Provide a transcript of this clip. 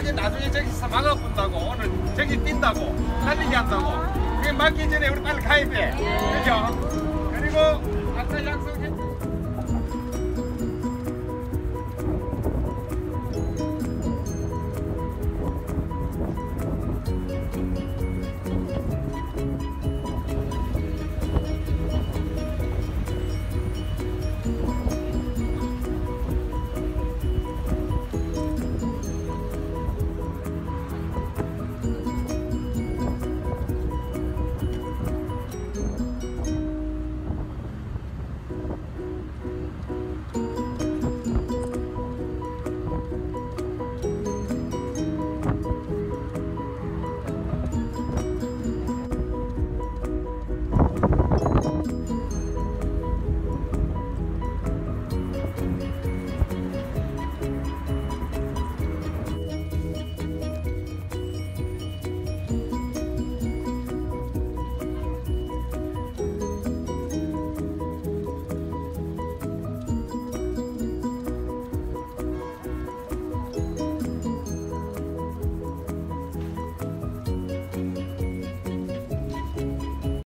이제 나중에 저기서 막아 본다고 오늘 저기 뛴다고 달리기 한다고. 그게 막기 전에 우리 빨리 가입해 그죠? 그리고 아까 약속했